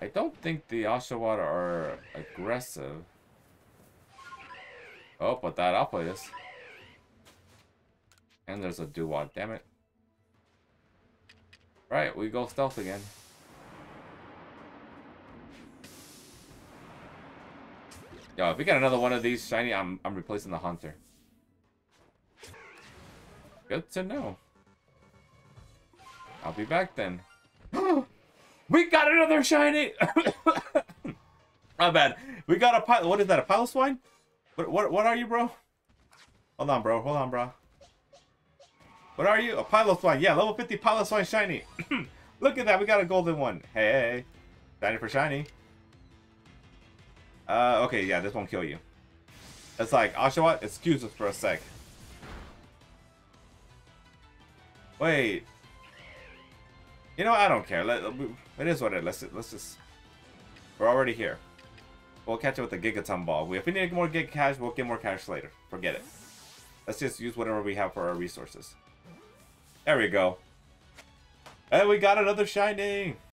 I don't think the Oshawott are aggressive. Oh, but that, I'll play this. And there's a Dewott, damn it. Right, we go stealth again. Yo, if we get another one of these shiny, I'm I'm replacing the hunter. Good to know. I'll be back then. we got another shiny! My bad. We got a pilot. What is that? A Piloswine? What, what, what are you, bro? Hold on, bro. Hold on, bro. What are you? A Piloswine. Yeah, level 50 Piloswine shiny. Look at that. We got a golden one. Hey. Shiny for shiny. Uh, okay, yeah, this won't kill you. It's like, Oshawott, excuse us for a sec. Wait. You know, I don't care. Let, it is what it is. Let's, let's just... We're already here. We'll catch it with the Gigaton Ball. If we need more Giga Cash, we'll get more cash later. Forget it. Let's just use whatever we have for our resources. There we go. And we got another Shining!